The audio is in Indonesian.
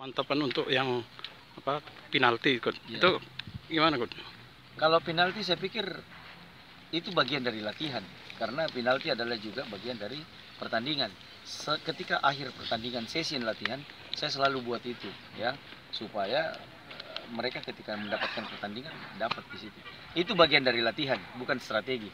mantapan untuk yang apa penalti. Iya. Gimana Coach? Kalau penalti saya pikir itu bagian dari latihan karena penalti adalah juga bagian dari pertandingan. Ketika akhir pertandingan sesi latihan, saya selalu buat itu ya supaya eh, mereka ketika mendapatkan pertandingan dapat di situ. Itu bagian dari latihan, bukan strategi.